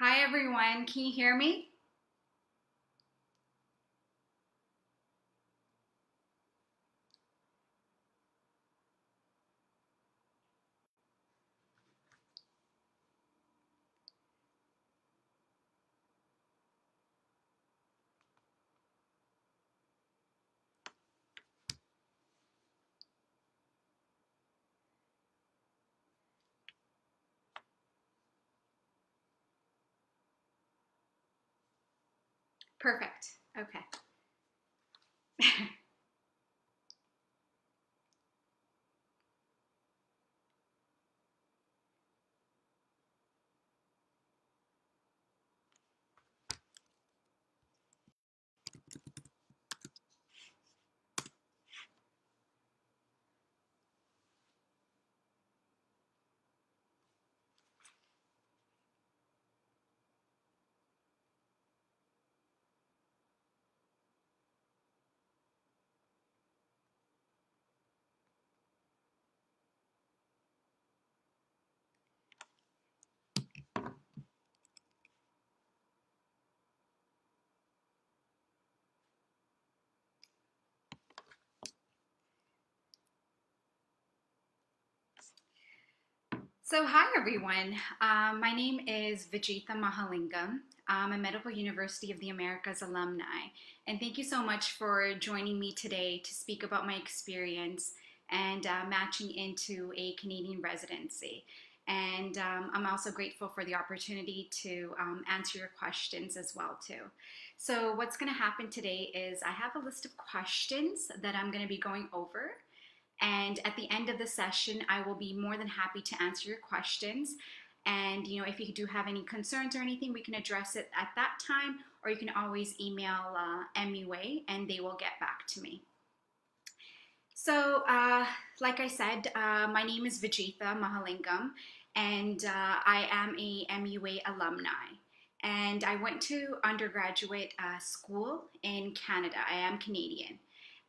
Hi, everyone. Can you hear me? Perfect. Okay. So, hi everyone. Um, my name is Vijitha Mahalingham. I'm a Medical University of the Americas alumni, and thank you so much for joining me today to speak about my experience and uh, matching into a Canadian residency. And um, I'm also grateful for the opportunity to um, answer your questions as well too. So, what's going to happen today is I have a list of questions that I'm going to be going over. And at the end of the session, I will be more than happy to answer your questions. And you know, if you do have any concerns or anything, we can address it at that time, or you can always email uh, MUA and they will get back to me. So, uh, like I said, uh, my name is Vijitha Mahalingham, and uh, I am a MUA alumni. And I went to undergraduate uh, school in Canada. I am Canadian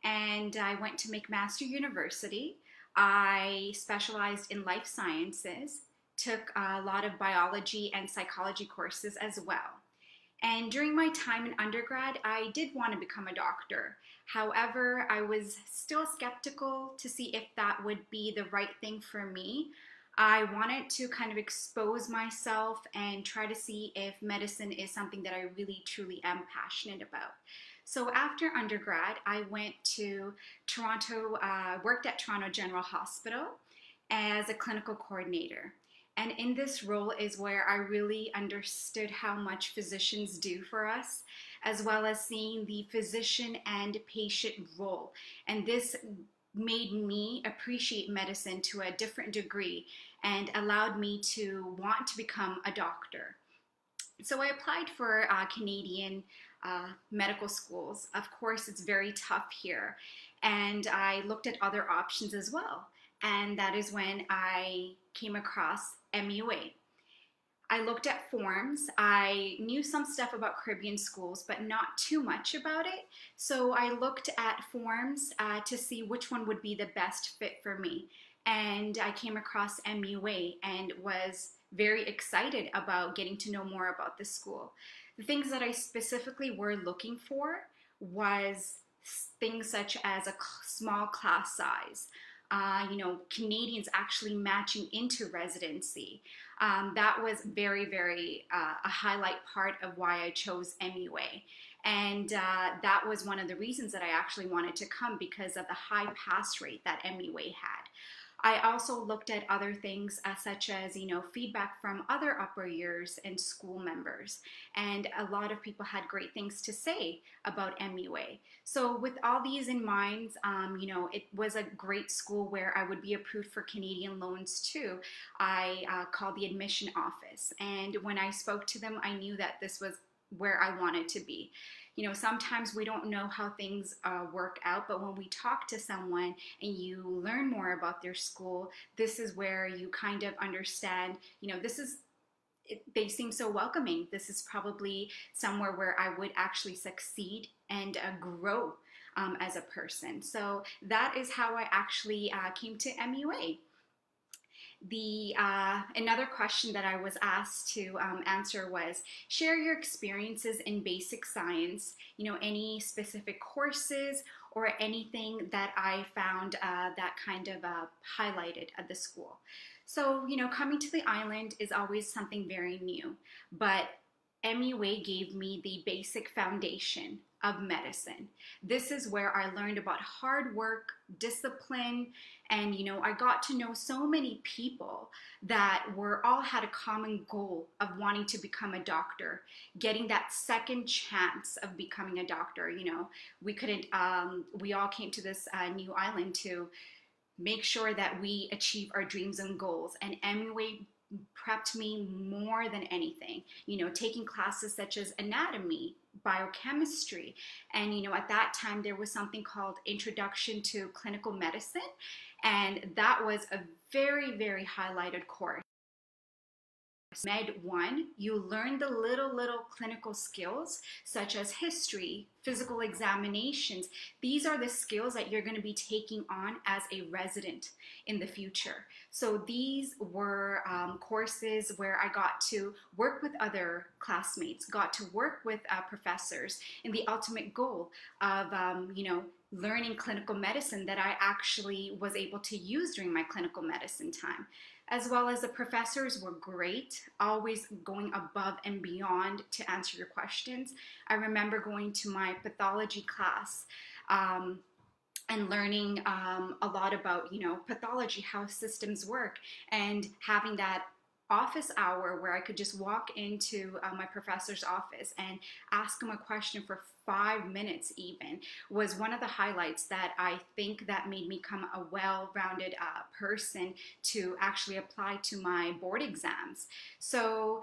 and I went to McMaster University. I specialized in life sciences, took a lot of biology and psychology courses as well. And during my time in undergrad, I did want to become a doctor. However, I was still skeptical to see if that would be the right thing for me. I wanted to kind of expose myself and try to see if medicine is something that I really truly am passionate about. So after undergrad, I went to Toronto, uh, worked at Toronto General Hospital as a clinical coordinator. And in this role is where I really understood how much physicians do for us, as well as seeing the physician and patient role. And this made me appreciate medicine to a different degree and allowed me to want to become a doctor. So I applied for uh, Canadian uh, medical schools. Of course, it's very tough here. And I looked at other options as well. And that is when I came across MUA. I looked at forms. I knew some stuff about Caribbean schools, but not too much about it. So I looked at forms uh, to see which one would be the best fit for me. And I came across MUA and was very excited about getting to know more about the school. The things that I specifically were looking for was things such as a small class size. Uh, you know, Canadians actually matching into residency. Um, that was very, very uh, a highlight part of why I chose MUA. And uh, that was one of the reasons that I actually wanted to come because of the high pass rate that MUA had. I also looked at other things uh, such as, you know, feedback from other upper years and school members. And a lot of people had great things to say about MUA. So with all these in mind, um, you know, it was a great school where I would be approved for Canadian loans too. I uh, called the admission office. And when I spoke to them, I knew that this was where I wanted to be you know, sometimes we don't know how things uh, work out, but when we talk to someone and you learn more about their school, this is where you kind of understand, you know, this is it, they seem so welcoming. This is probably somewhere where I would actually succeed and uh, grow um, as a person. So that is how I actually uh, came to MUA. The uh, another question that I was asked to um, answer was share your experiences in basic science. You know, any specific courses or anything that I found uh, that kind of uh, highlighted at the school. So, you know, coming to the island is always something very new, but MUA gave me the basic foundation of medicine. This is where I learned about hard work, discipline, and you know, I got to know so many people that were all had a common goal of wanting to become a doctor, getting that second chance of becoming a doctor. You know, we couldn't, um, we all came to this uh, new island to make sure that we achieve our dreams and goals. And MUA prepped me more than anything. You know, taking classes such as anatomy, biochemistry, and you know, at that time there was something called Introduction to Clinical Medicine, and that was a very, very highlighted course. Med 1, you learn the little, little clinical skills such as history, physical examinations. These are the skills that you're going to be taking on as a resident in the future. So these were um, courses where I got to work with other classmates, got to work with uh, professors, and the ultimate goal of, um, you know, learning clinical medicine that I actually was able to use during my clinical medicine time as well as the professors were great, always going above and beyond to answer your questions. I remember going to my pathology class. Um, and learning um, a lot about you know pathology how systems work and having that office hour where I could just walk into uh, my professor's office and ask him a question for five minutes even was one of the highlights that I think that made me come a well-rounded uh, person to actually apply to my board exams. So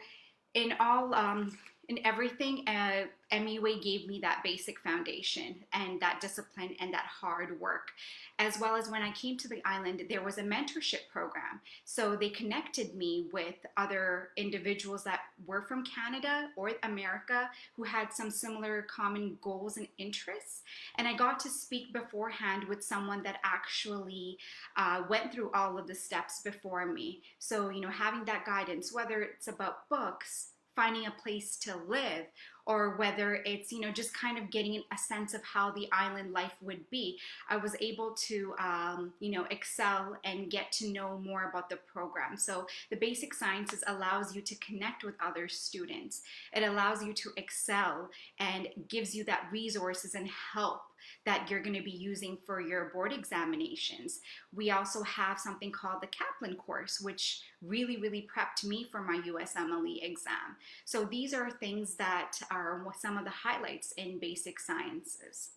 in all um, in everything, uh, MUA gave me that basic foundation and that discipline and that hard work. As well as when I came to the island, there was a mentorship program. So they connected me with other individuals that were from Canada or America who had some similar common goals and interests. And I got to speak beforehand with someone that actually uh, went through all of the steps before me. So, you know, having that guidance, whether it's about books, finding a place to live or whether it's you know just kind of getting a sense of how the island life would be i was able to um, you know excel and get to know more about the program. So the basic sciences allows you to connect with other students. It allows you to excel and gives you that resources and help that you're going to be using for your board examinations. We also have something called the Kaplan course, which really, really prepped me for my USMLE exam. So these are things that are some of the highlights in basic sciences.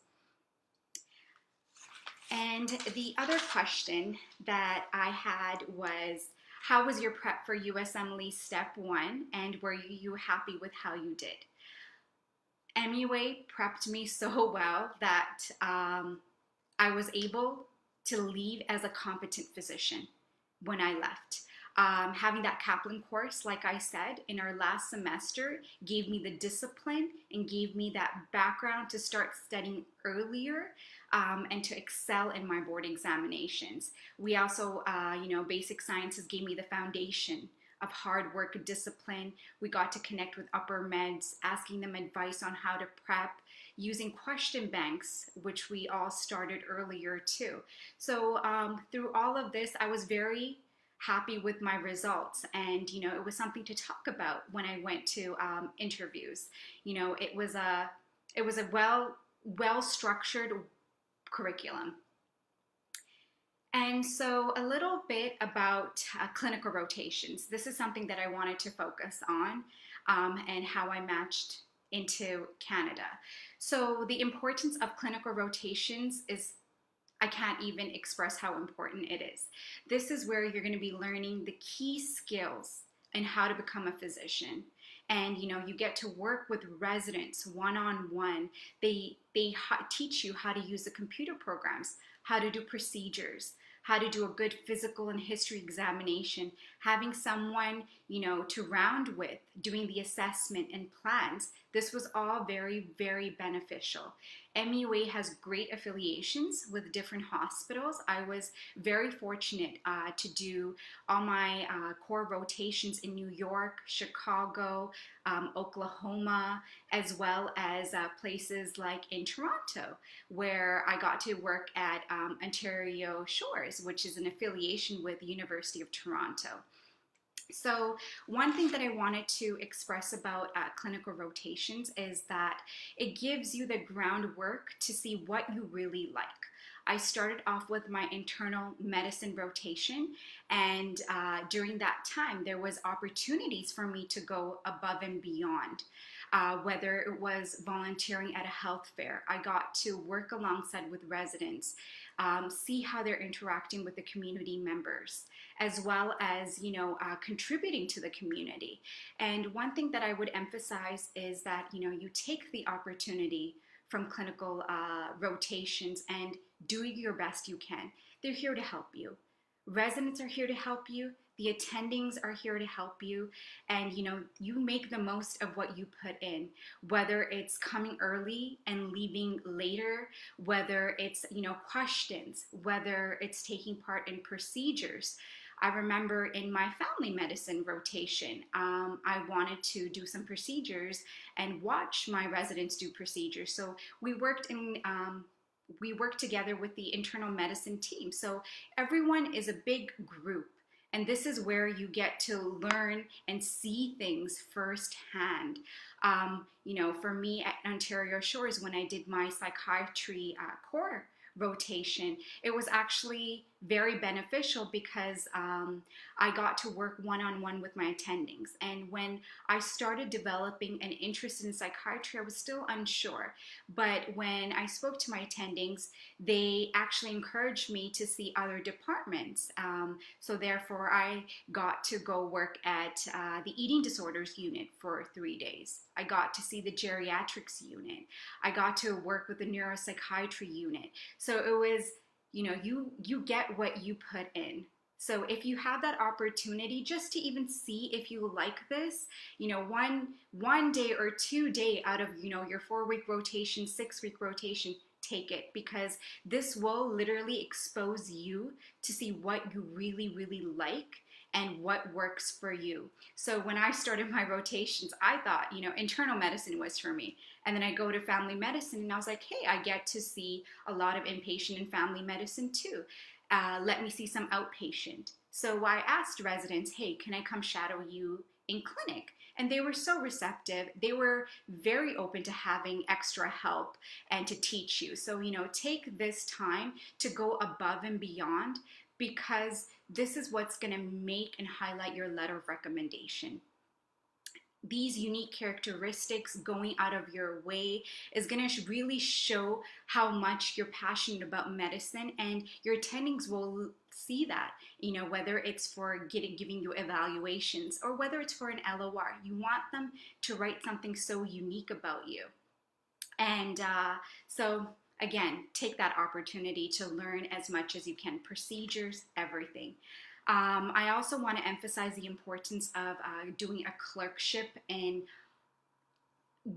And the other question that I had was, how was your prep for USMLE step one and were you happy with how you did? MUA prepped me so well that um, I was able to leave as a competent physician when I left. Um, having that Kaplan course, like I said, in our last semester, gave me the discipline and gave me that background to start studying earlier um, and to excel in my board examinations. We also, uh, you know, basic sciences gave me the foundation of hard work discipline. We got to connect with upper meds, asking them advice on how to prep, using question banks, which we all started earlier too. So um, through all of this, I was very happy with my results and you know it was something to talk about when i went to um, interviews you know it was a it was a well well structured curriculum and so, a little bit about uh, clinical rotations. This is something that I wanted to focus on um, and how I matched into Canada. So, the importance of clinical rotations is I can't even express how important it is. This is where you're going to be learning the key skills and how to become a physician and you know you get to work with residents one on one they they teach you how to use the computer programs how to do procedures how to do a good physical and history examination, having someone, you know, to round with doing the assessment and plans, this was all very, very beneficial. MUA has great affiliations with different hospitals. I was very fortunate uh, to do all my uh, core rotations in New York, Chicago, um, Oklahoma, as well as uh, places like in Toronto, where I got to work at um, Ontario Shores, which is an affiliation with the University of Toronto. So one thing that I wanted to express about uh, clinical rotations is that it gives you the groundwork to see what you really like. I started off with my internal medicine rotation, and uh, during that time, there was opportunities for me to go above and beyond. Uh, whether it was volunteering at a health fair, I got to work alongside with residents, um, see how they're interacting with the community members as well as you know uh, contributing to the community. And one thing that i would emphasize is that you know you take the opportunity from clinical uh, rotations and do your best you can. They're here to help you. Residents are here to help you the attendings are here to help you and you know you make the most of what you put in whether it's coming early and leaving later whether it's you know questions whether it's taking part in procedures I remember in my family medicine rotation, um, I wanted to do some procedures and watch my residents do procedures. So we worked in um, we worked together with the internal medicine team. So everyone is a big group. And this is where you get to learn and see things firsthand. Um, you know, for me at Ontario Shores, when I did my psychiatry uh, core rotation, it was actually very beneficial because um, I got to work one on one with my attendings. And when I started developing an interest in psychiatry, I was still unsure. But when I spoke to my attendings, they actually encouraged me to see other departments. Um, so, therefore, I got to go work at uh, the eating disorders unit for three days. I got to see the geriatrics unit. I got to work with the neuropsychiatry unit. So, it was you know you you get what you put in. So if you have that opportunity just to even see if you like this you know one one day or two day out of you know your four week rotation six week rotation take it. Because this will literally expose you to see what you really really like and what works for you. So when I started my rotations, I thought, you know, internal medicine was for me. And then I go to family medicine and I was like, hey, I get to see a lot of inpatient and family medicine too. Uh, let me see some outpatient. So I asked residents, hey, can I come shadow you in clinic? And they were so receptive. They were very open to having extra help and to teach you. So, you know, take this time to go above and beyond because this is what's going to make and highlight your letter of recommendation. These unique characteristics going out of your way is going to really show how much you're passionate about medicine and your attendings will see that. You know whether it's for getting giving you evaluations or whether it's for an LOR you want them to write something so unique about you. And uh, so again, take that opportunity to learn as much as you can procedures, everything. Um, I also want to emphasize the importance of uh, doing a clerkship in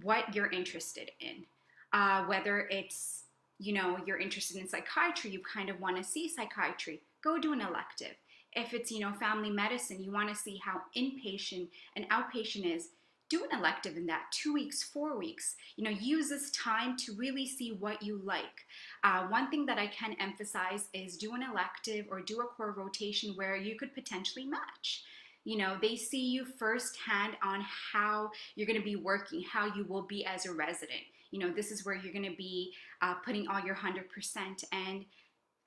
what you're interested in. Uh, whether it's, you know, you're interested in psychiatry, you kind of want to see psychiatry, go do an elective. If it's, you know, family medicine, you want to see how inpatient and outpatient is, do an elective in that two weeks four weeks you know use this time to really see what you like. Uh, one thing that i can emphasize is do an elective or do a core rotation where you could potentially match. You know they see you firsthand on how you're going to be working how you will be as a resident. You know this is where you're going to be uh, putting all your 100% and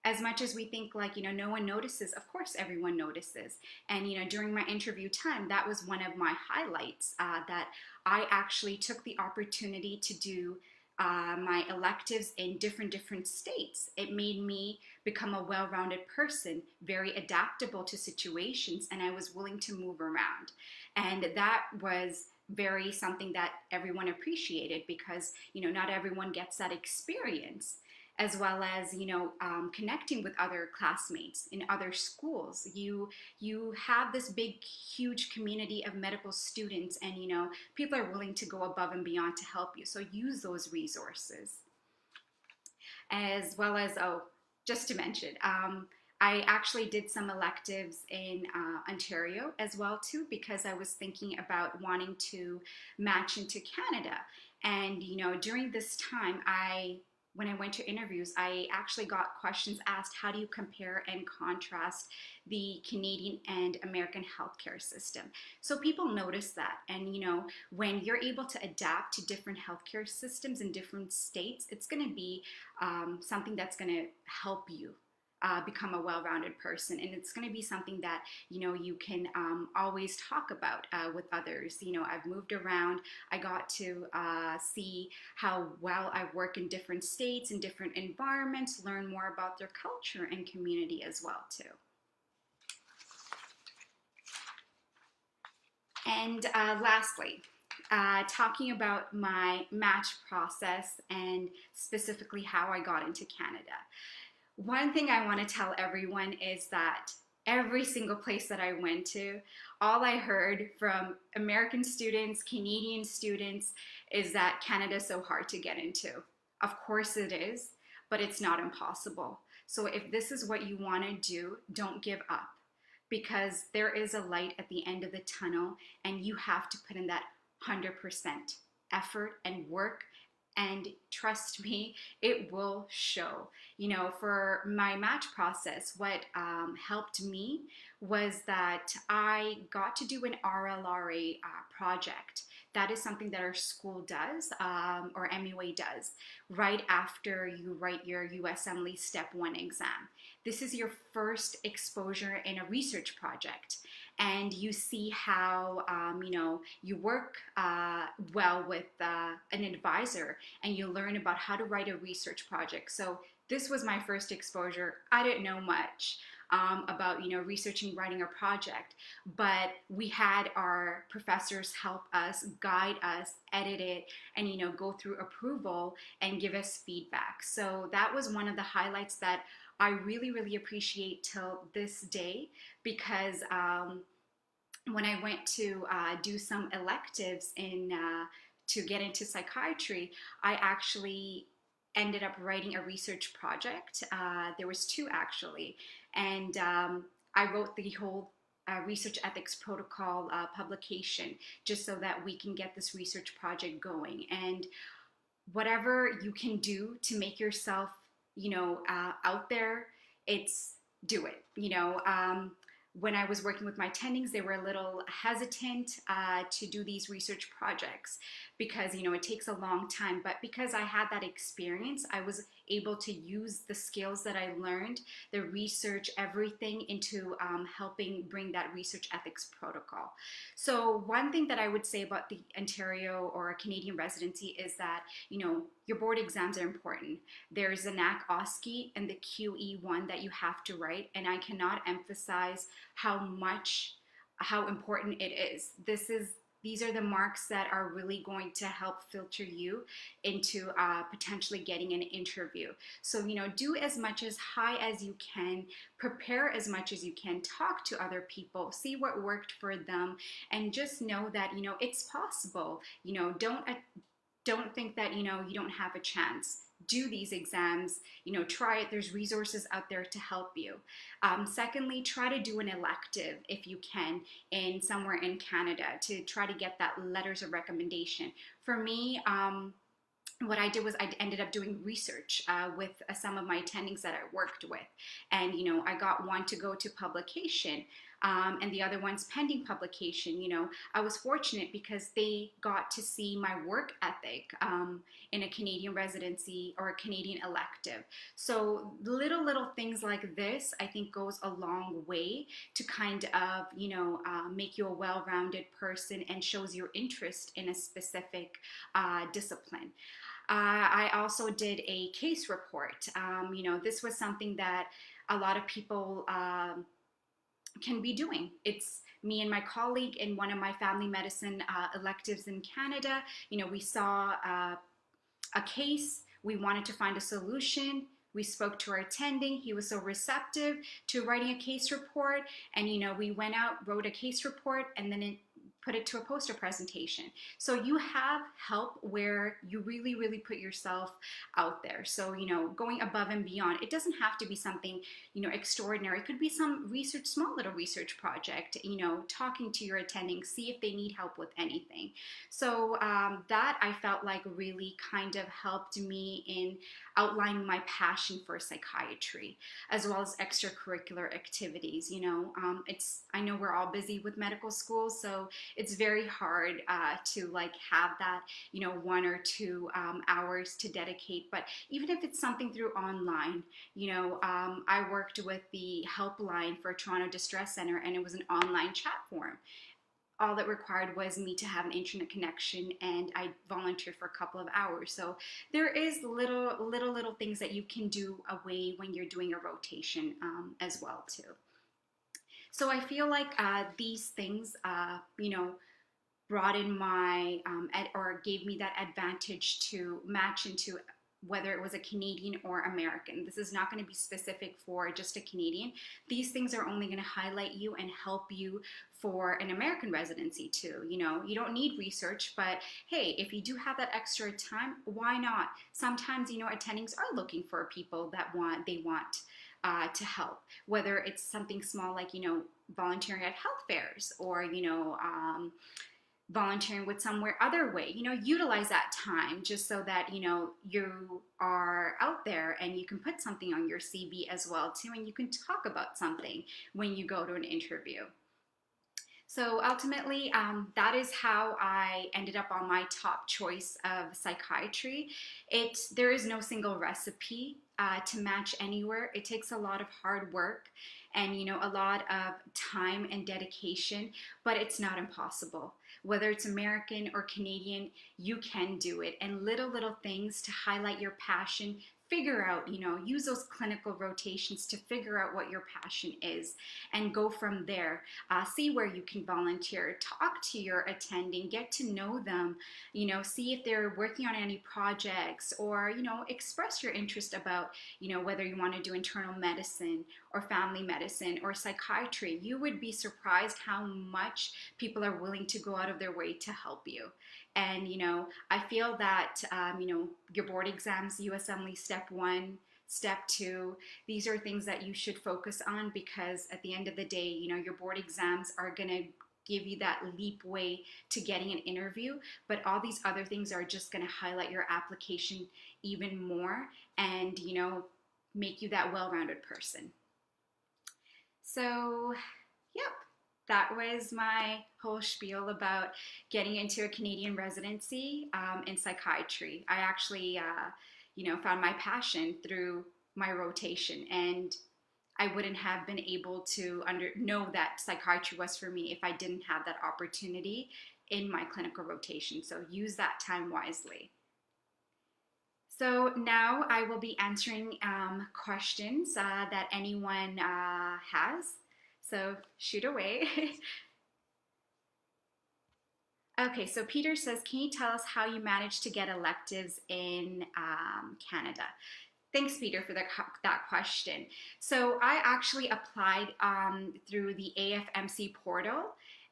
as much as we think like you know no one notices of course everyone notices. And you know during my interview time that was one of my highlights uh, that i actually took the opportunity to do uh, my electives in different different states. It made me become a well-rounded person very adaptable to situations and i was willing to move around. And that was very something that everyone appreciated because you know not everyone gets that experience as well as you know um, connecting with other classmates in other schools. You you have this big huge community of medical students and you know people are willing to go above and beyond to help you. So use those resources. As well as oh just to mention um, I actually did some electives in uh, Ontario as well too because I was thinking about wanting to match into Canada. And you know during this time I when I went to interviews, I actually got questions asked how do you compare and contrast the Canadian and American healthcare system? So people notice that. And, you know, when you're able to adapt to different healthcare systems in different states, it's going to be um, something that's going to help you uh, become a well-rounded person and it's going to be something that you know you can um, always talk about uh, with others. You know i've moved around. I got to uh, see how well i work in different states and different environments learn more about their culture and community as well too. And uh, lastly uh, talking about my match process and specifically how I got into Canada. One thing I want to tell everyone is that every single place that I went to, all I heard from American students, Canadian students, is that Canada is so hard to get into. Of course it is, but it's not impossible. So if this is what you want to do, don't give up because there is a light at the end of the tunnel and you have to put in that 100% effort and work and trust me, it will show. You know, for my match process, what um, helped me was that I got to do an RLRA uh, project. That is something that our school does, um, or MUA does, right after you write your USMLE Step 1 exam. This is your first exposure in a research project and you see how um, you know you work uh, well with uh, an advisor and you learn about how to write a research project. So this was my first exposure. I didn't know much um, about you know researching writing a project but we had our professors help us guide us edit it and you know go through approval and give us feedback. So that was one of the highlights that I really, really appreciate till this day because um, when I went to uh, do some electives in uh, to get into psychiatry, I actually ended up writing a research project. Uh, there was two actually, and um, I wrote the whole uh, research ethics protocol uh, publication just so that we can get this research project going. And whatever you can do to make yourself you know, uh, out there, it's do it. You know, um, when I was working with my attendings, they were a little hesitant uh, to do these research projects because, you know, it takes a long time. But because I had that experience, I was able to use the skills that I learned, the research, everything into um, helping bring that research ethics protocol. So one thing that I would say about the Ontario or Canadian residency is that, you know, your board exams are important. There's the NAC OSCE and the QE1 that you have to write, and I cannot emphasize how much, how important it is. This is these are the marks that are really going to help filter you into uh, potentially getting an interview. So, you know, do as much as high as you can, prepare as much as you can, talk to other people, see what worked for them, and just know that, you know, it's possible. You know, don't, uh, don't think that, you know, you don't have a chance do these exams, you know, try it. There's resources out there to help you. Um, secondly, try to do an elective if you can in somewhere in Canada to try to get that letters of recommendation. For me, um, what I did was I ended up doing research uh, with uh, some of my attendings that I worked with. And, you know, I got one to go to publication um, and the other one's pending publication. You know, I was fortunate because they got to see my work ethic um, in a Canadian residency or a Canadian elective. So little, little things like this, I think goes a long way to kind of, you know, uh, make you a well-rounded person and shows your interest in a specific uh, discipline. Uh, I also did a case report. Um, you know, this was something that a lot of people um, can be doing. It's me and my colleague in one of my family medicine uh, electives in Canada. You know, we saw uh, a case We wanted to find a solution. We spoke to our attending. He was so receptive to writing a case report. And, you know, we went out, wrote a case report, and then it put it to a poster presentation. So you have help where you really, really put yourself out there. So, you know, going above and beyond. It doesn't have to be something, you know, extraordinary. It could be some research, small little research project, you know, talking to your attending, see if they need help with anything. So um, that I felt like really kind of helped me in outlining my passion for psychiatry, as well as extracurricular activities. You know, um, it's, I know we're all busy with medical school, so it's very hard uh, to like have that, you know, one or two um, hours to dedicate. But even if it's something through online, you know, um, I worked with the helpline for Toronto Distress Center and it was an online chat forum all that required was me to have an internet connection and I volunteered for a couple of hours. So there is little, little, little things that you can do away when you're doing a rotation um, as well too. So I feel like uh, these things, uh, you know, brought in my um, or gave me that advantage to match into whether it was a Canadian or American. This is not going to be specific for just a Canadian. These things are only going to highlight you and help you for an American residency too. You know, you don't need research, but hey, if you do have that extra time, why not? Sometimes, you know, attendings are looking for people that want, they want uh, to help, whether it's something small like, you know, volunteering at health fairs or, you know, um, volunteering with somewhere other way you know utilize that time just so that you know you are out there and you can put something on your cv as well too and you can talk about something when you go to an interview so ultimately, um, that is how I ended up on my top choice of psychiatry. It there is no single recipe uh, to match anywhere. It takes a lot of hard work and you know a lot of time and dedication, but it's not impossible. Whether it's American or Canadian, you can do it. And little little things to highlight your passion, figure out, you know, use those clinical rotations to figure out what your passion is and go from there. Uh, see where you can volunteer, talk to your attending, get to know them, you know, see if they're working on any projects or, you know, express your interest about, you know, whether you want to do internal medicine or family medicine or psychiatry. You would be surprised how much people are willing to go out of their way to help you. And, you know, I feel that, um, you know, your board exams, USMLE step one, step two, these are things that you should focus on because at the end of the day, you know, your board exams are going to give you that leap way to getting an interview. But all these other things are just going to highlight your application even more and, you know, make you that well rounded person. So, yep that was my whole spiel about getting into a Canadian residency um, in psychiatry. I actually, uh, you know, found my passion through my rotation, and I wouldn't have been able to under know that psychiatry was for me if I didn't have that opportunity in my clinical rotation. So use that time wisely. So now I will be answering um, questions uh, that anyone uh, has. So shoot away. okay, so Peter says, can you tell us how you managed to get electives in um, Canada? Thanks, Peter, for the, that question. So I actually applied um, through the AFMC portal,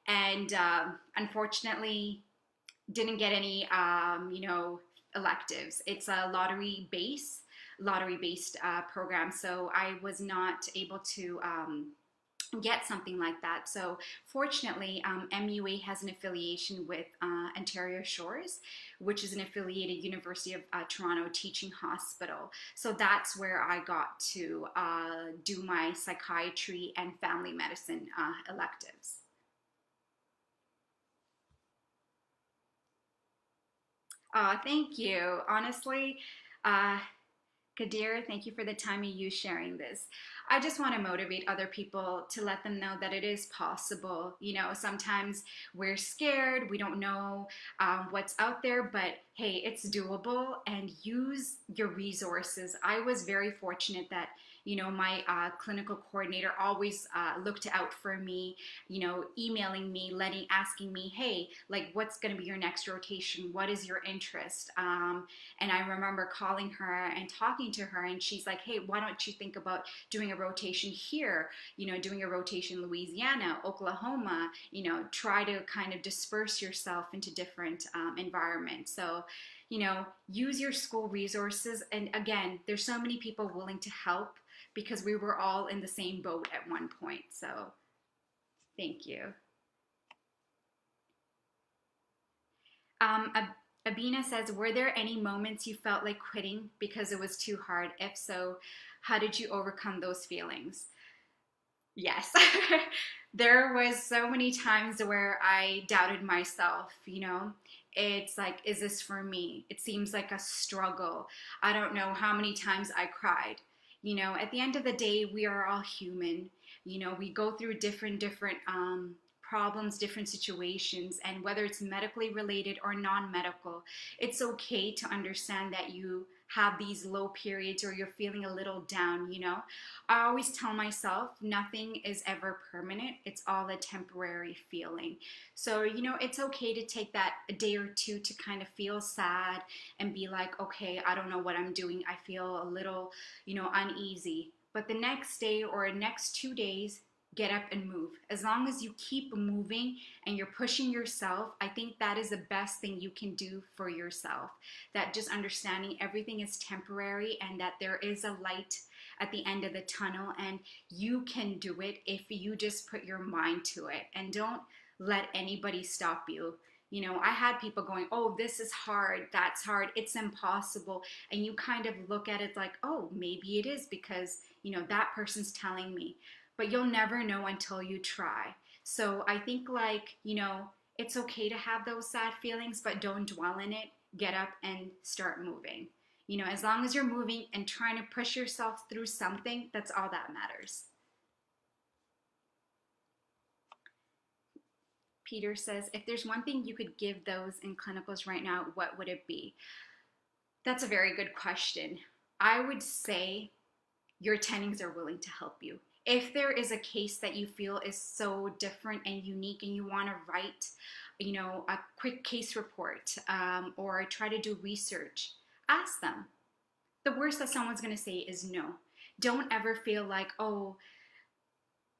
and um, unfortunately, didn't get any, um, you know, electives. It's a lottery base, lottery based uh, program, so I was not able to um, get something like that. So fortunately, um, MUA has an affiliation with uh, Ontario Shores, which is an affiliated University of uh, Toronto teaching hospital. So that's where I got to uh, do my psychiatry and family medicine uh, electives. Oh, thank you. Honestly, uh, Kadir, thank you for the time of you sharing this. I just want to motivate other people to let them know that it is possible. You know, sometimes we're scared, we don't know um, what's out there, but hey, it's doable and use your resources. I was very fortunate that You know, my uh, clinical coordinator always uh, looked out for me, you know, emailing me, letting, asking me, hey, like, what's going to be your next rotation? What is your interest? Um, and I remember calling her and talking to her, and she's like, hey, why don't you think about doing a rotation here? You know, doing a rotation Louisiana, Oklahoma, you know, try to kind of disperse yourself into different um, environments. So, you know, use your school resources. And again, there's so many people willing to help because we were all in the same boat at one point. So thank you. Um, Abina says, were there any moments you felt like quitting because it was too hard? If so, how did you overcome those feelings? Yes. there was so many times where I doubted myself, you know, it's like, is this for me? It seems like a struggle. I don't know how many times I cried. You know, at the end of the day, we are all human. You know, we go through different, different um, problems, different situations, and whether it's medically related or non medical, it's okay to understand that you have these low periods or you're feeling a little down, you know. I always tell myself nothing is ever permanent, it's all a temporary feeling. So, you know, it's okay to take that a day or two to kind of feel sad and be like, okay, I don't know what I'm doing. I feel a little, you know, uneasy. But the next day or next two days, get up and move. As long as you keep moving and you're pushing yourself, I think that is the best thing you can do for yourself. That just understanding everything is temporary and that there is a light at the end of the tunnel and you can do it if you just put your mind to it and don't let anybody stop you. You know, I had people going, oh, this is hard, that's hard, it's impossible. And you kind of look at it like, oh, maybe it is because, you know, that person's telling me but you'll never know until you try. So I think, like, you know, it's okay to have those sad feelings, but don't dwell in it. Get up and start moving. You know, as long as you're moving and trying to push yourself through something, that's all that matters. Peter says, if there's one thing you could give those in clinicals right now, what would it be? That's a very good question. I would say your attendings are willing to help you if there is a case that you feel is so different and unique and you want to write you know a quick case report um, or try to do research ask them. The worst that someone's going to say is no. Don't ever feel like oh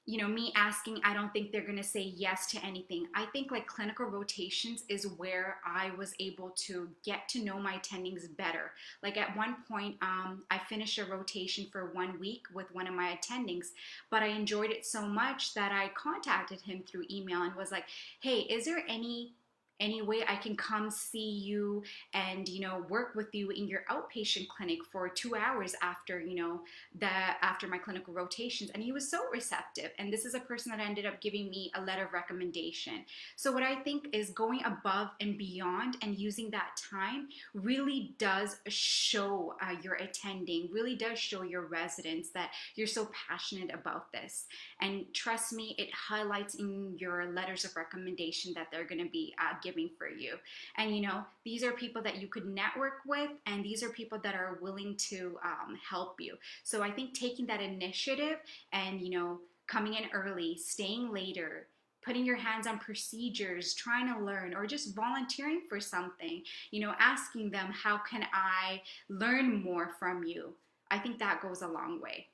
you know, me asking, I don't think they're going to say yes to anything. I think like clinical rotations is where I was able to get to know my attendings better. Like at one point, um, I finished a rotation for one week with one of my attendings, but I enjoyed it so much that I contacted him through email and was like, hey, is there any any way I can come see you and you know work with you in your outpatient clinic for two hours after you know the after my clinical rotations. And he was so receptive. And this is a person that ended up giving me a letter of recommendation. So what I think is going above and beyond and using that time really does show uh, your attending really does show your residents that you're so passionate about this. And trust me it highlights in your letters of recommendation that they're going to be uh, giving for you. And you know, these are people that you could network with, and these are people that are willing to um, help you. So I think taking that initiative and you know, coming in early, staying later, putting your hands on procedures, trying to learn, or just volunteering for something, you know, asking them, how can I learn more from you? I think that goes a long way.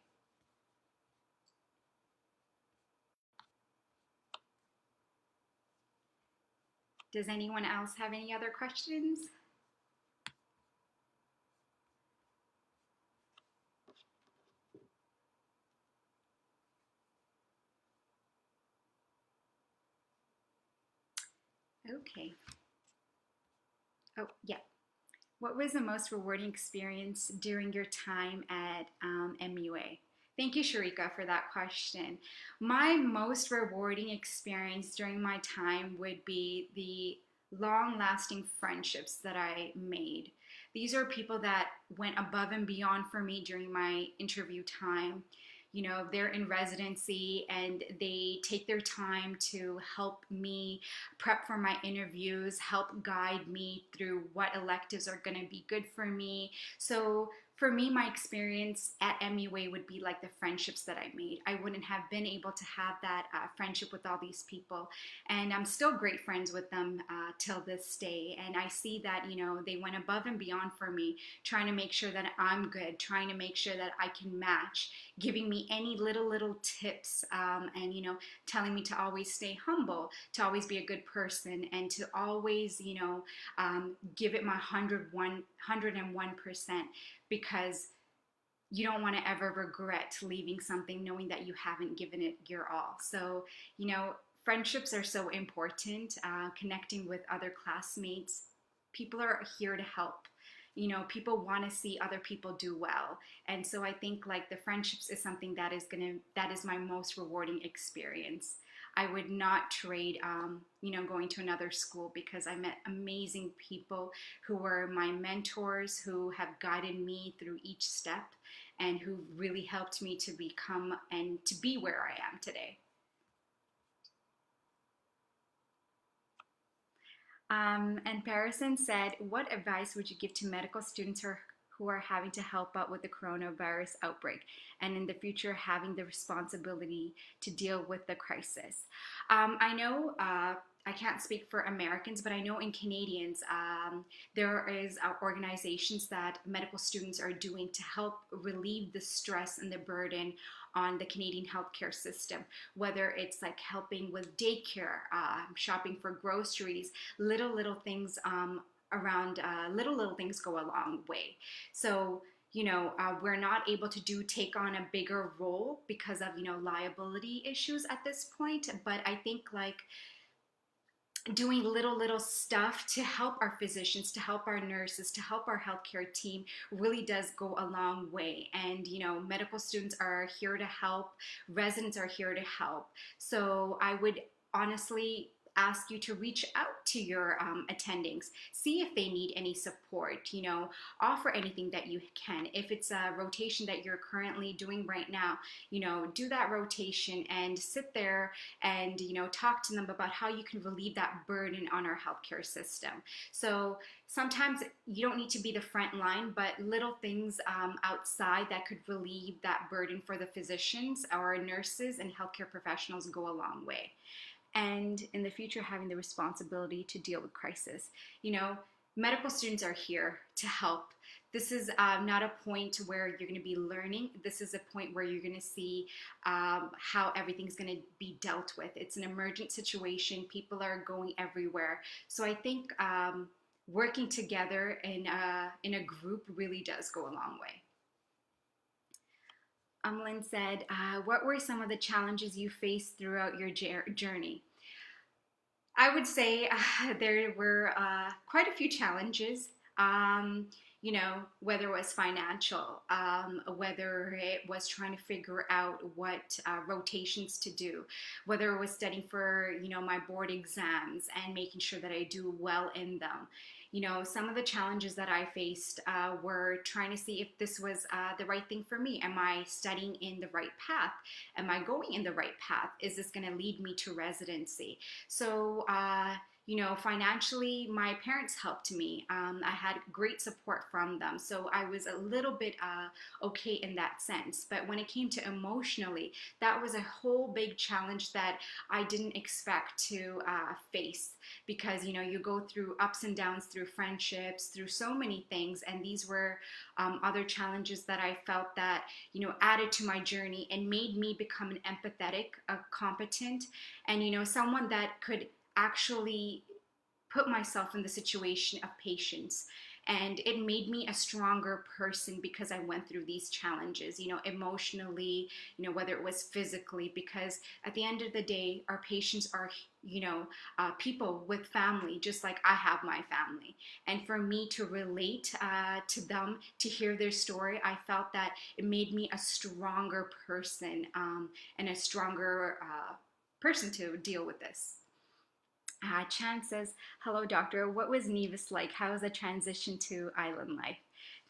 Does anyone else have any other questions? Okay. Oh, yeah. What was the most rewarding experience during your time at um, MUA? Thank you, Sharika, for that question. My most rewarding experience during my time would be the long lasting friendships that I made. These are people that went above and beyond for me during my interview time you know they're in residency and they take their time to help me prep for my interviews help guide me through what electives are going to be good for me so for me, my experience at MUA would be like the friendships that I made. I wouldn't have been able to have that uh, friendship with all these people. And I'm still great friends with them uh, till this day. And I see that, you know, they went above and beyond for me, trying to make sure that I'm good, trying to make sure that I can match, giving me any little, little tips, um, and, you know, telling me to always stay humble, to always be a good person, and to always, you know, um, give it my 101, 101% because you don't want to ever regret leaving something knowing that you haven't given it your all. So, you know, friendships are so important, uh, connecting with other classmates. People are here to help. You know, people want to see other people do well. And so I think like the friendships is something that is to, that is my most rewarding experience. I would not trade, um, you know, going to another school because I met amazing people who were my mentors, who have guided me through each step, and who really helped me to become and to be where I am today. Um, and Parison said, What advice would you give to medical students who are having to help out with the coronavirus outbreak and in the future having the responsibility to deal with the crisis. Um, I know uh, I can't speak for Americans, but I know in Canadians um, there is uh, organizations that medical students are doing to help relieve the stress and the burden on the Canadian healthcare system, whether it's like helping with daycare, uh, shopping for groceries, little, little things um, around uh, little little things go a long way. So you know uh, we're not able to do take on a bigger role because of you know liability issues at this point. But I think like doing little little stuff to help our physicians to help our nurses to help our healthcare team really does go a long way. And you know medical students are here to help residents are here to help. So i would honestly ask you to reach out to your um, attendings, see if they need any support, you know, offer anything that you can. If it's a rotation that you're currently doing right now, you know, do that rotation and sit there and, you know, talk to them about how you can relieve that burden on our healthcare system. So sometimes you don't need to be the front line, but little things um, outside that could relieve that burden for the physicians, our nurses, and healthcare professionals go a long way and in the future having the responsibility to deal with crisis. You know, medical students are here to help. This is um, not a point where you're going to be learning. This is a point where you're going to see um, how everything's going to be dealt with. It's an emergent situation. People are going everywhere. So I think um, working together in a, in a group really does go a long way. Umlin said, uh, What were some of the challenges you faced throughout your journey? I would say uh, there were uh, quite a few challenges. Um, you know, whether it was financial, um, whether it was trying to figure out what uh, rotations to do, whether it was studying for, you know, my board exams and making sure that I do well in them you know, some of the challenges that I faced uh, were trying to see if this was uh, the right thing for me. Am I studying in the right path? Am I going in the right path? Is this going to lead me to residency? So, uh, you know, financially, my parents helped me. Um, I had great support from them. So I was a little bit uh, okay in that sense. But when it came to emotionally, that was a whole big challenge that I didn't expect to uh, face because, you know, you go through ups and downs through friendships, through so many things. And these were um, other challenges that I felt that, you know, added to my journey and made me become an empathetic, a competent, and, you know, someone that could actually put myself in the situation of patients. And it made me a stronger person because i went through these challenges you know emotionally you know whether it was physically because at the end of the day our patients are you know uh, people with family just like i have my family. And for me to relate uh, to them to hear their story i felt that it made me a stronger person um, and a stronger uh, person to deal with this uh, Chan says, Hello, doctor. What was Nevis like? How was the transition to island life?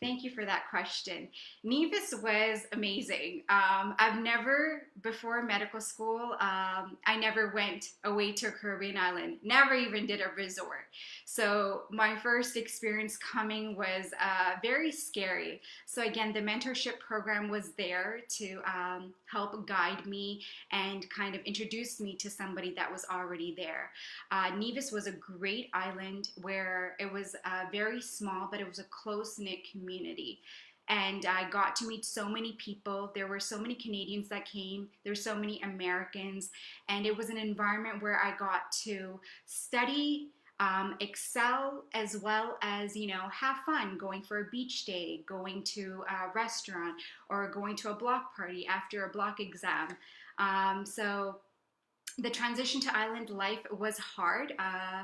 Thank you for that question. Nevis was amazing. Um, I've never, before medical school, um, I never went away to a Caribbean island, never even did a resort. So my first experience coming was uh, very scary. So again, the mentorship program was there to um, help guide me and kind of introduce me to somebody that was already there. Uh, Nevis was a great island where it was uh, very small, but it was a close knit community community and I got to meet so many people. There were so many Canadians that came, there were so many Americans, and it was an environment where I got to study. Um, excel as well as you know have fun going for a beach day going to a restaurant or going to a block party after a block exam. Um, so the transition to island life was hard. Uh,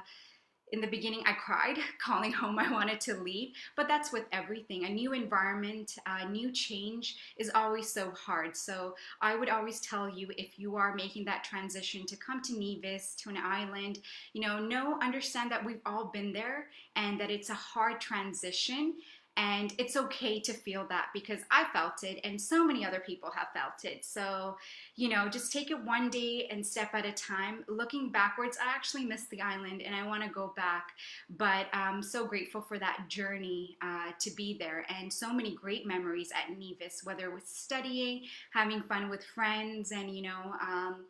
in the beginning i cried calling home i wanted to leave but that's with everything. A new environment a new change is always so hard. So i would always tell you if you are making that transition to come to nevis to an island you know know understand that we've all been there and that it's a hard transition and it's okay to feel that because I felt it and so many other people have felt it. So, you know, just take it one day and step at a time. Looking backwards, I actually miss the island and I want to go back. But I'm so grateful for that journey uh, to be there and so many great memories at Nevis, whether with studying, having fun with friends, and, you know, um,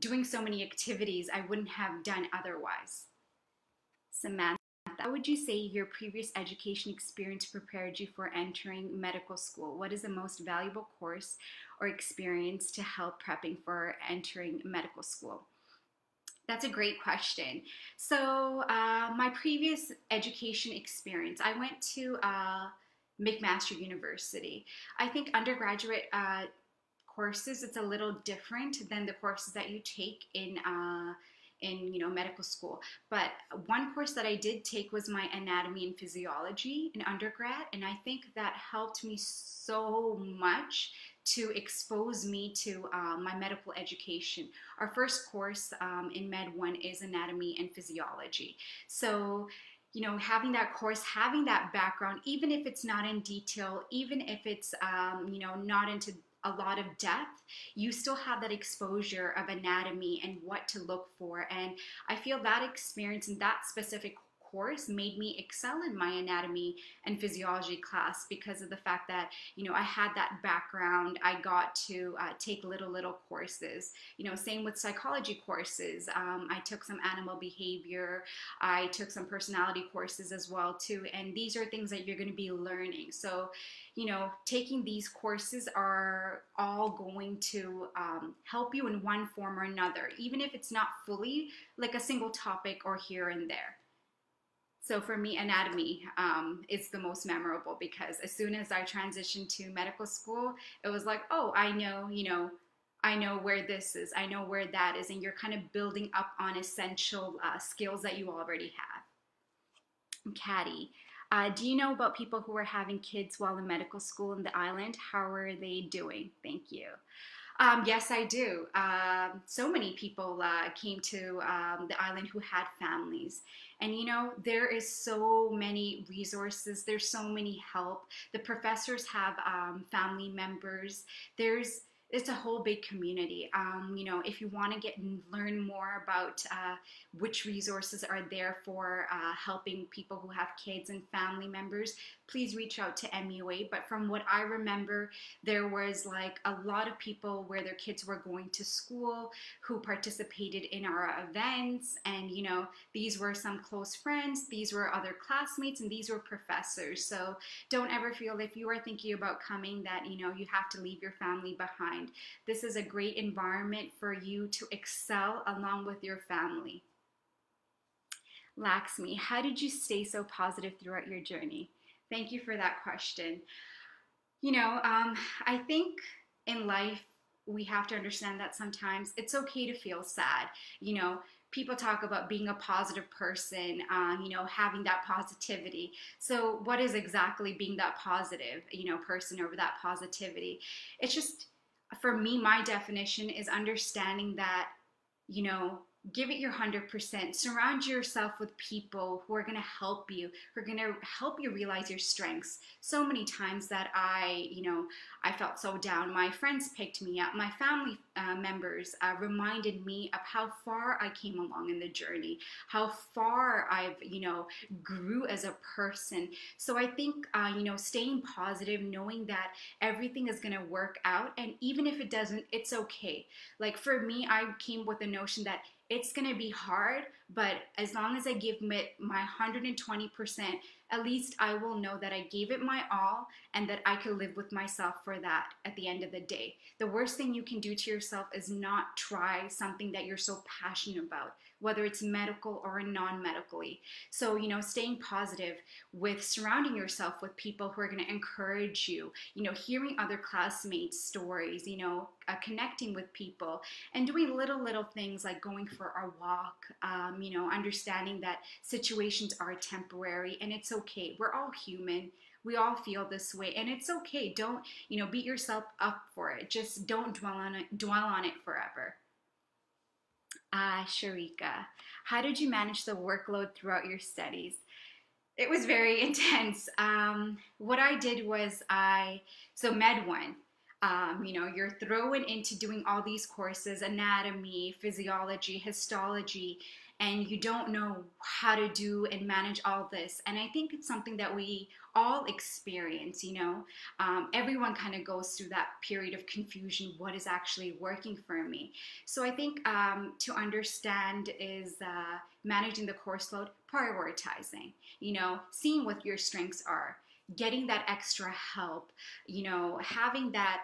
doing so many activities I wouldn't have done otherwise. Samantha. How would you say your previous education experience prepared you for entering medical school? What is the most valuable course or experience to help prepping for entering medical school? That's a great question. So, uh, my previous education experience, I went to uh, McMaster University. I think undergraduate uh, courses, it's a little different than the courses that you take in uh, in you know medical school but one course that i did take was my anatomy and physiology in undergrad and i think that helped me so much to expose me to uh, my medical education. Our first course um, in Med 1 is anatomy and physiology. So, you know, having that course, having that background, even if it's not in detail, even if it's, um, you know, not into a lot of depth, you still have that exposure of anatomy and what to look for. And I feel that experience in that specific course made me excel in my anatomy and physiology class because of the fact that you know I had that background. I got to uh, take little little courses. You know, same with psychology courses. Um, I took some animal behavior. I took some personality courses as well too. And these are things that you're going to be learning. So, you know, taking these courses are all going to um, help you in one form or another, even if it's not fully like a single topic or here and there. So for me, anatomy um, is the most memorable because as soon as I transitioned to medical school, it was like, oh, I know, you know, I know where this is, I know where that is, and you're kind of building up on essential uh, skills that you already have. Caddy, uh, do you know about people who are having kids while in medical school in the island? How are they doing? Thank you. Um, yes, I do. Um, so many people uh, came to um, the island who had families. And you know, there is so many resources, there's so many help. The professors have um, family members. There's it's a whole big community. Um, you know, if you want to get and learn more about uh, which resources are there for uh, helping people who have kids and family members, please reach out to MUA. But from what I remember, there was like a lot of people where their kids were going to school who participated in our events. And, you know, these were some close friends, these were other classmates, and these were professors. So don't ever feel if you are thinking about coming that, you know, you have to leave your family behind. This is a great environment for you to excel along with your family. Laxmi, how did you stay so positive throughout your journey? Thank you for that question. You know, um, I think in life, we have to understand that sometimes it's okay to feel sad. You know, people talk about being a positive person, uh, you know, having that positivity. So, what is exactly being that positive, you know, person over that positivity? It's just, for me, my definition is understanding that, you know, give it your 100% surround yourself with people who are going to help you who are going to help you realize your strengths. So many times that i you know i felt so down. My friends picked me up. My family uh, members uh, reminded me of how far i came along in the journey how far i've you know grew as a person. So i think uh, you know staying positive knowing that everything is going to work out and even if it doesn't it's okay. Like for me i came with the notion that it's going to be hard, but as long as I give it my 120%, at least I will know that I gave it my all and that I could live with myself for that at the end of the day. The worst thing you can do to yourself is not try something that you're so passionate about, whether it's medical or non medically. So, you know, staying positive with surrounding yourself with people who are going to encourage you, you know, hearing other classmates' stories, you know, uh, connecting with people and doing little, little things like going for a walk, um, you know, understanding that situations are temporary and it's okay. We're all human. We all feel this way and it's okay. Don't, you know, beat yourself up for it. Just don't dwell on it, dwell on it forever. Ah, Sharika, how did you manage the workload throughout your studies? It was very intense. Um, what I did was I, so Med 1, um, you know, you're thrown into doing all these courses anatomy, physiology, histology, and you don't know how to do and manage all this. And I think it's something that we all experience, you know. Um, everyone kind of goes through that period of confusion what is actually working for me? So I think um, to understand is uh, managing the course load, prioritizing, you know, seeing what your strengths are getting that extra help, you know, having that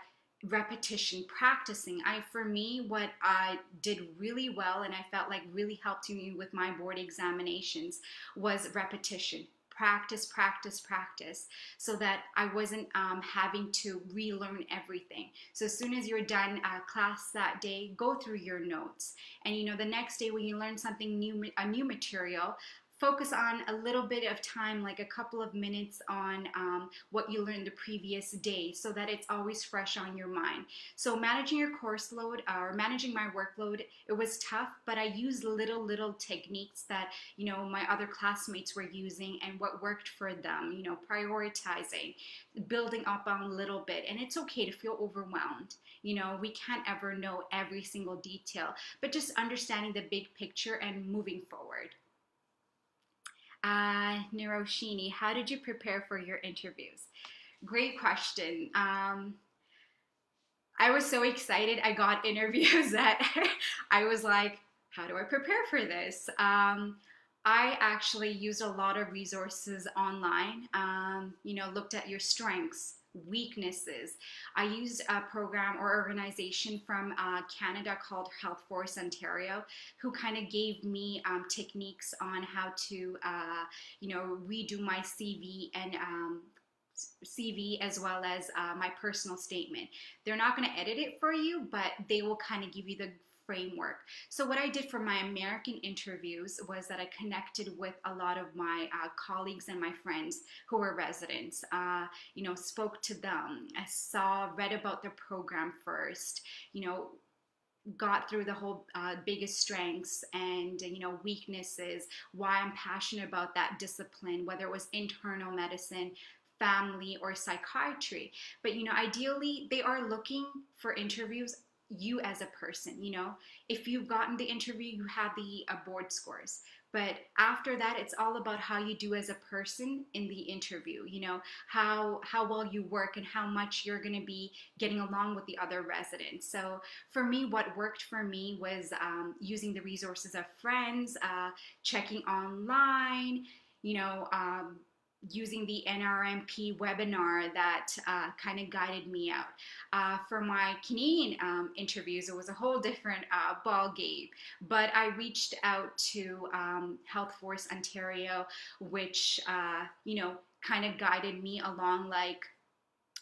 repetition practicing. I for me what i did really well and i felt like really helped me with my board examinations was repetition. Practice practice practice so that i wasn't um, having to relearn everything. So as soon as you're done uh, class that day go through your notes. And you know the next day when you learn something new a new material focus on a little bit of time, like a couple of minutes on um, what you learned the previous day so that it's always fresh on your mind. So managing your course load uh, or managing my workload, it was tough, but I used little, little techniques that, you know, my other classmates were using and what worked for them, you know, prioritizing, building up on a little bit. And it's okay to feel overwhelmed. You know, we can't ever know every single detail, but just understanding the big picture and moving forward. Uh, Niroshini, how did you prepare for your interviews? Great question. Um, I was so excited. I got interviews that I was like, how do I prepare for this? Um, I actually used a lot of resources online, um, you know, looked at your strengths, weaknesses. I used a program or organization from uh, Canada called Health Force Ontario, who kind of gave me um, techniques on how to, uh, you know, redo my CV and um, CV as well as uh, my personal statement. They're not going to edit it for you, but they will kind of give you the framework. So, what I did for my American interviews was that I connected with a lot of my uh, colleagues and my friends who were residents. Uh, you know, spoke to them. I saw, read about the program first. You know, got through the whole uh, biggest strengths and you know weaknesses why i'm passionate about that discipline whether it was internal medicine family or psychiatry but you know ideally they are looking for interviews you as a person you know? If you've gotten the interview you have the uh, board scores. But after that it's all about how you do as a person in the interview you know? How how well you work and how much you're going to be getting along with the other residents. So for me what worked for me was um, using the resources of friends uh, checking online you know um, using the NRMP webinar that uh, kind of guided me out. Uh, for my Canadian um, interviews, it was a whole different uh, ball game, but I reached out to um, Health Force Ontario, which, uh, you know, kind of guided me along like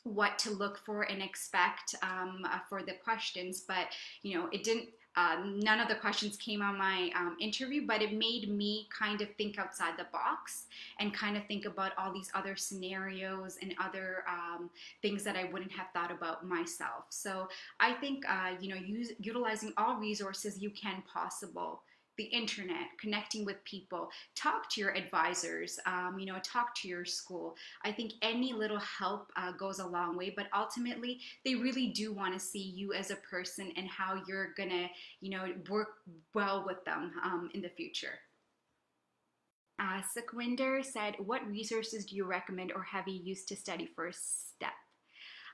what to look for and expect um, uh, for the questions, but, you know, it didn't uh, none of the questions came on my um, interview, but it made me kind of think outside the box and kind of think about all these other scenarios and other um, things that I wouldn't have thought about myself. So I think, uh, you know, use, utilizing all resources you can possible the internet, connecting with people, talk to your advisors, um, you know, talk to your school. I think any little help uh, goes a long way, but ultimately, they really do want to see you as a person and how you're gonna, you know, work well with them um, in the future. Uh, Sukhwinder said, What resources do you recommend or have you used to study for STEP?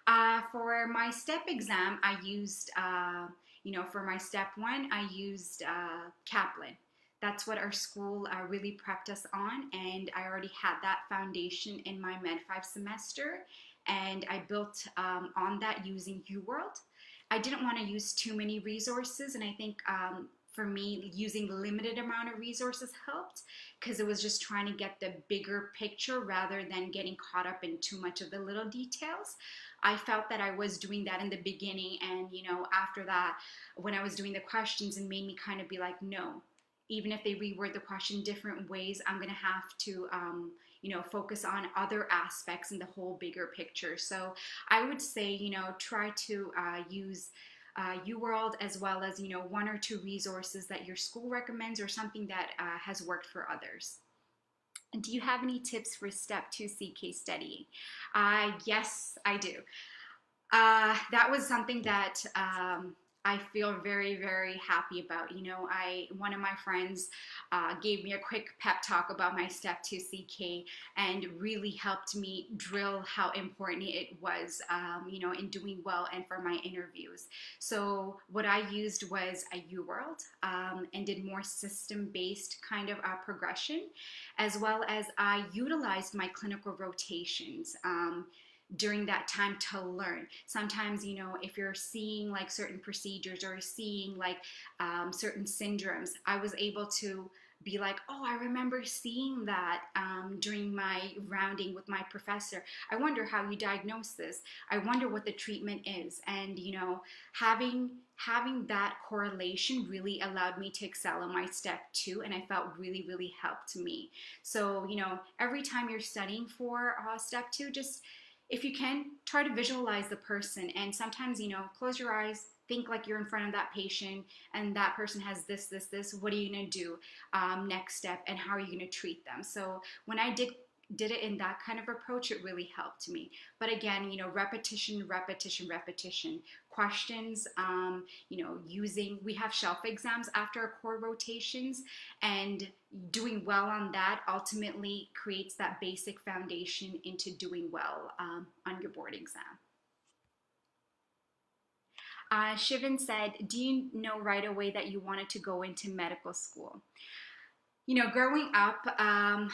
Uh, for my STEP exam, I used uh, you know, for my step one, I used uh, Kaplan. That's what our school uh, really prepped us on, and I already had that foundation in my Med 5 semester, and I built um, on that using UWorld. I didn't want to use too many resources, and I think um, for me, using limited amount of resources helped because it was just trying to get the bigger picture rather than getting caught up in too much of the little details. I felt that I was doing that in the beginning, and you know, after that, when I was doing the questions, it made me kind of be like, no, even if they reword the question different ways, I'm gonna have to. Um, you know, focus on other aspects in the whole bigger picture. So I would say, you know, try to uh, use uh, UWorld as well as, you know, one or two resources that your school recommends or something that uh, has worked for others. And do you have any tips for step 2C case studying? Uh, yes, I do. Uh, that was something that um, I feel very, very happy about. You know, I one of my friends uh, gave me a quick pep talk about my step 2 CK and really helped me drill how important it was, um, you know, in doing well and for my interviews. So what I used was a UWorld um, and did more system-based kind of uh, progression, as well as I utilized my clinical rotations. Um, during that time to learn. Sometimes, you know, if you're seeing like certain procedures or seeing like um, certain syndromes, I was able to be like, oh, I remember seeing that um, during my rounding with my professor. I wonder how you diagnose this. I wonder what the treatment is. And you know, having having that correlation really allowed me to excel in my step two, and I felt really, really helped me. So you know, every time you're studying for uh, step two, just if you can, try to visualize the person. And sometimes, you know, close your eyes, think like you're in front of that patient and that person has this, this, this. What are you going to do um, next step and how are you going to treat them? So when I did did it in that kind of approach, it really helped me. But again, you know, repetition, repetition, repetition. Questions, um, you know, using, we have shelf exams after our core rotations, and doing well on that ultimately creates that basic foundation into doing well um, on your board exam. Uh, Shivan said, Do you know right away that you wanted to go into medical school? You know, growing up, um,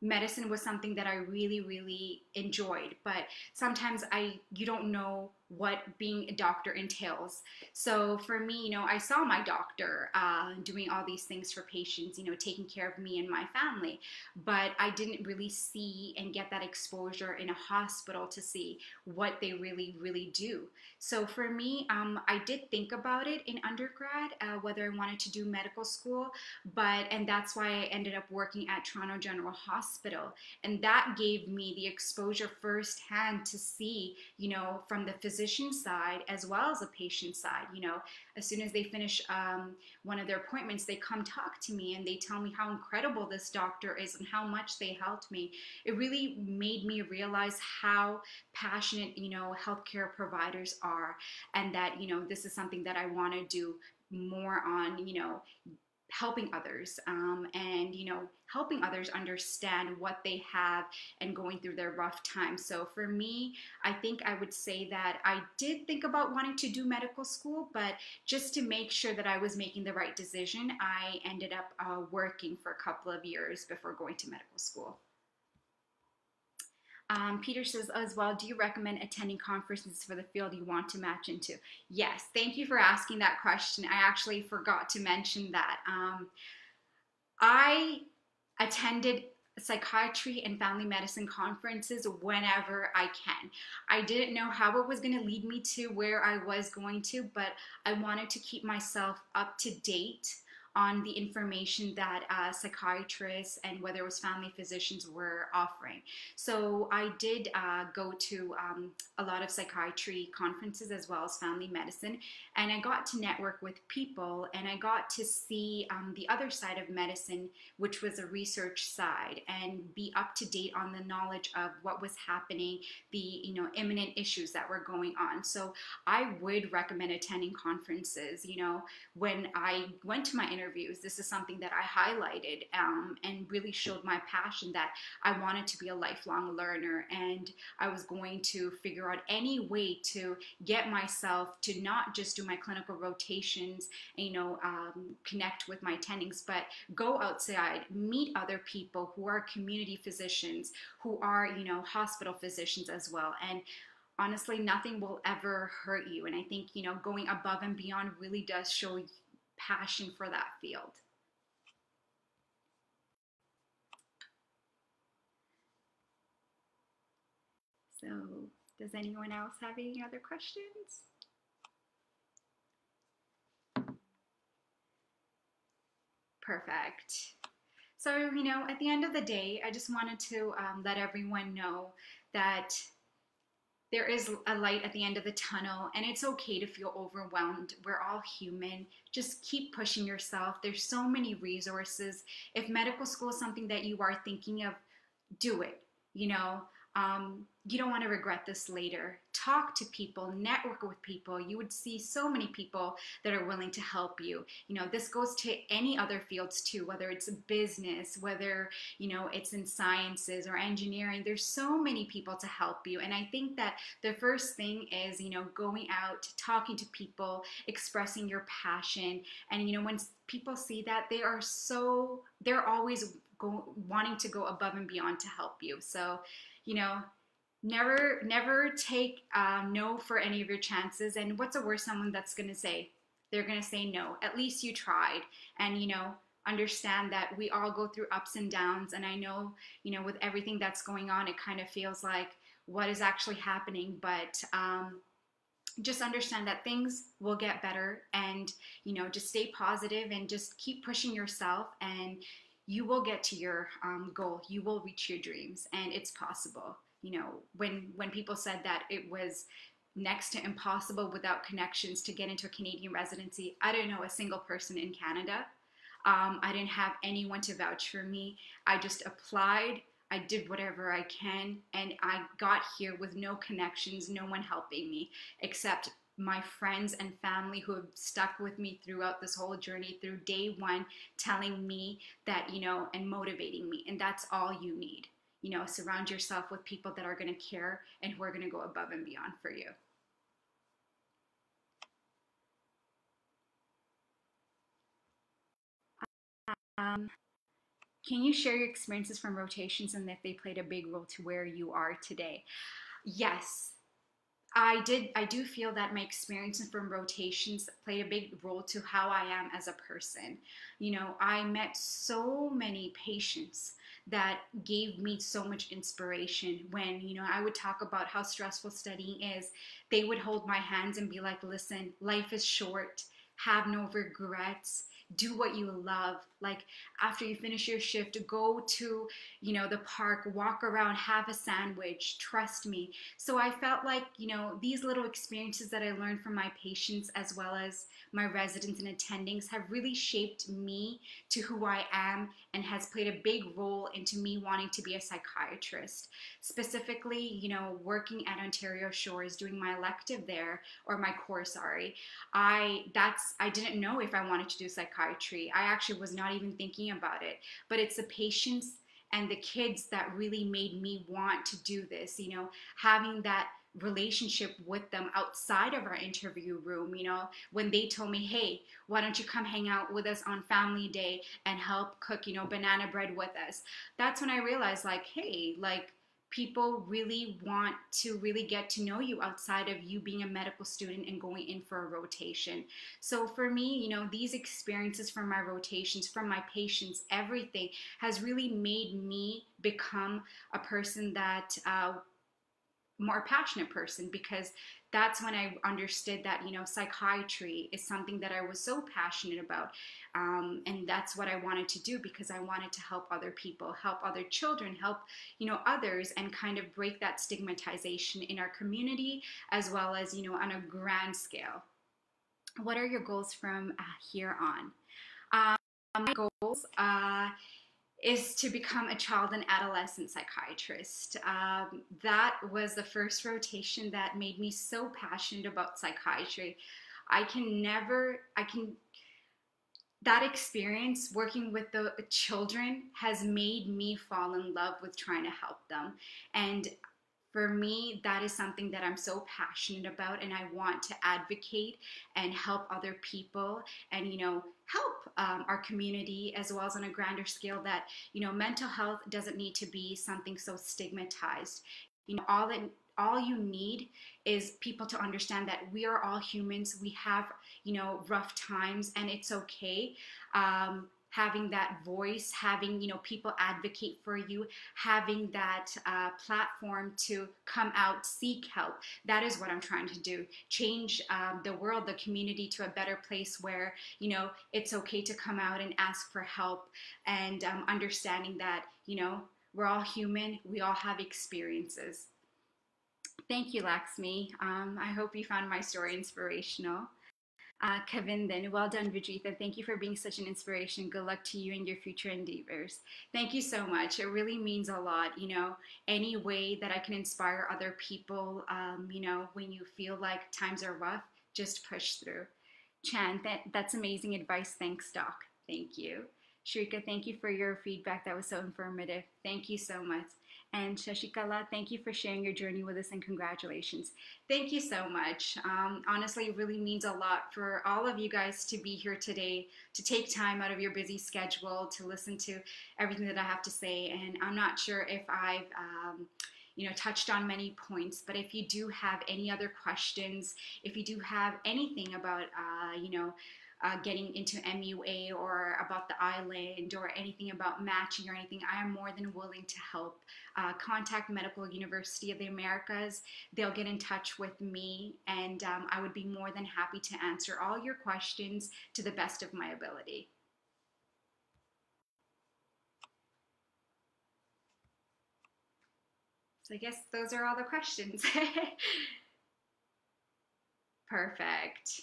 medicine was something that I really, really enjoyed. But sometimes I you don't know what being a doctor entails. So for me, you know, I saw my doctor uh, doing all these things for patients, you know, taking care of me and my family, but I didn't really see and get that exposure in a hospital to see what they really, really do. So for me, um, I did think about it in undergrad, uh, whether I wanted to do medical school, but, and that's why I ended up working at Toronto General Hospital. And that gave me the exposure firsthand to see, you know, from the physician physician side as well as a patient side. You know, as soon as they finish um, one of their appointments, they come talk to me and they tell me how incredible this doctor is and how much they helped me. It really made me realize how passionate, you know, healthcare providers are and that, you know, this is something that I want to do more on, you know, helping others um, and you know helping others understand what they have and going through their rough times so for me i think i would say that i did think about wanting to do medical school but just to make sure that i was making the right decision i ended up uh, working for a couple of years before going to medical school um, Peter says as well, do you recommend attending conferences for the field you want to match into? Yes, thank you for asking that question. I actually forgot to mention that. Um, I attended psychiatry and family medicine conferences whenever I can. I didn't know how it was going to lead me to where I was going to, but I wanted to keep myself up to date on the information that uh, psychiatrists and whether it was family physicians were offering. So I did uh, go to um, a lot of psychiatry conferences as well as family medicine, and I got to network with people and I got to see um, the other side of medicine, which was a research side, and be up to date on the knowledge of what was happening, the you know imminent issues that were going on. So I would recommend attending conferences. You know, when I went to my interviews, this is something that I highlighted um, and really showed my passion that I wanted to be a lifelong learner and I was going to figure out any way to get myself to not just do my clinical rotations, you know, um, connect with my attendings, but go outside, meet other people who are community physicians, who are, you know, hospital physicians as well. And honestly, nothing will ever hurt you. And I think, you know, going above and beyond really does show passion for that field. So, does anyone else have any other questions? Perfect. So, you know, at the end of the day, I just wanted to um, let everyone know that there is a light at the end of the tunnel and it's okay to feel overwhelmed. We're all human. Just keep pushing yourself. There's so many resources. If medical school is something that you are thinking of, do it. You know, um, you don't want to regret this later. Talk to people, network with people. You would see so many people that are willing to help you. You know, this goes to any other fields too, whether it's business, whether, you know, it's in sciences or engineering. There's so many people to help you. And I think that the first thing is, you know, going out, talking to people, expressing your passion. And, you know, when people see that, they are so, they're always go, wanting to go above and beyond to help you. So, you know, never never take um, no for any of your chances. And what's the worst someone that's gonna say? They're gonna say no. At least you tried, and you know understand that we all go through ups and downs. And i know you know with everything that's going on it kind of feels like what is actually happening. But um, just understand that things will get better. And you know just stay positive and just keep pushing yourself. And you will get to your um, goal. You will reach your dreams. And it's possible you know when when people said that it was next to impossible without connections to get into a canadian residency i don't know a single person in canada um, i didn't have anyone to vouch for me i just applied I did whatever I can, and I got here with no connections, no one helping me except my friends and family who have stuck with me throughout this whole journey through day one, telling me that, you know, and motivating me. And that's all you need. You know, surround yourself with people that are going to care and who are going to go above and beyond for you. Um, can you share your experiences from rotations and if they played a big role to where you are today? Yes, I did I do feel that my experiences from rotations played a big role to how I am as a person. You know, I met so many patients that gave me so much inspiration when, you know, I would talk about how stressful studying is. They would hold my hands and be like, "Listen, life is short. Have no regrets." do what you love like after you finish your shift go to you know the park walk around have a sandwich trust me so i felt like you know these little experiences that i learned from my patients as well as my residents and attendings have really shaped me to who i am and has played a big role into me wanting to be a psychiatrist. Specifically you know working at ontario shores doing my elective there or my course sorry. I that's i didn't know if i wanted to do psychiatry. I actually was not even thinking about it. But it's the patients and the kids that really made me want to do this you know. Having that relationship with them outside of our interview room you know when they told me hey why don't you come hang out with us on family day and help cook you know banana bread with us that's when i realized like hey like people really want to really get to know you outside of you being a medical student and going in for a rotation. So for me, you know, these experiences from my rotations, from my patients, everything has really made me become a person that uh, more passionate person because that's when I understood that you know psychiatry is something that I was so passionate about, um, and that's what I wanted to do because I wanted to help other people, help other children, help you know others, and kind of break that stigmatization in our community as well as you know on a grand scale. What are your goals from uh, here on? Um, my goals. Uh, is to become a child and adolescent psychiatrist. Um, that was the first rotation that made me so passionate about psychiatry. I can never, I can, that experience working with the children has made me fall in love with trying to help them. And for me, that is something that I'm so passionate about, and I want to advocate and help other people and, you know, help um, our community as well as on a grander scale that, you know, mental health doesn't need to be something so stigmatized. You know, all that all you need is people to understand that we are all humans. We have, you know, rough times, and it's okay. Um, having that voice, having you know people advocate for you, having that uh, platform to come out, seek help. That is what I'm trying to do. Change um, the world, the community to a better place where you know it's okay to come out and ask for help, and um, understanding that you know we're all human, we all have experiences. Thank you, Laxmi. Um, I hope you found my story inspirational. Uh, then well done, Vijitha. Thank you for being such an inspiration. Good luck to you and your future endeavors. Thank you so much. It really means a lot. You know, any way that I can inspire other people, um, you know, when you feel like times are rough, just push through. Chan, that, that's amazing advice. Thanks, Doc. Thank you. Shrika, thank you for your feedback. That was so informative. Thank you so much. And Shashikala, thank you for sharing your journey with us and congratulations. Thank you so much. Um, honestly, it really means a lot for all of you guys to be here today, to take time out of your busy schedule to listen to everything that I have to say. And I'm not sure if I've um, you know touched on many points but if you do have any other questions if you do have anything about uh, you know uh, getting into MUA or about the island or anything about matching or anything, I am more than willing to help. Uh, contact Medical University of the Americas. They'll get in touch with me, and um, I would be more than happy to answer all your questions to the best of my ability. So I guess those are all the questions. Perfect.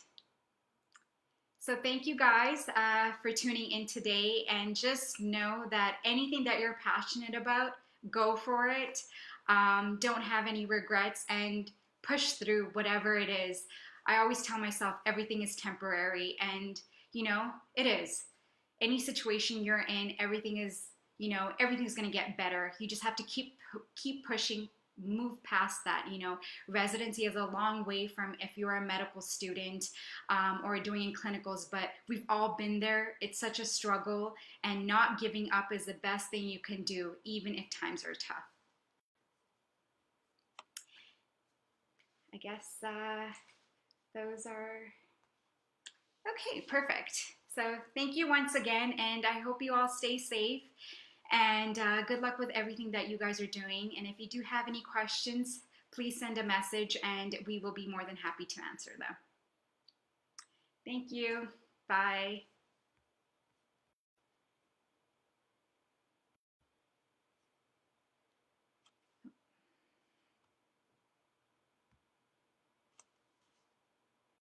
So thank you guys uh, for tuning in today and just know that anything that you're passionate about, go for it. Um, don't have any regrets and push through whatever it is. I always tell myself everything is temporary and you know, it is. Any situation you're in, everything is, you know, everything's going to get better. You just have to keep keep pushing, move past that you know residency is a long way from if you're a medical student um, or doing clinicals but we've all been there. It's such a struggle and not giving up is the best thing you can do even if times are tough. I guess uh, those are okay perfect. So thank you once again and i hope you all stay safe and uh, good luck with everything that you guys are doing. And if you do have any questions, please send a message and we will be more than happy to answer them. Thank you. Bye.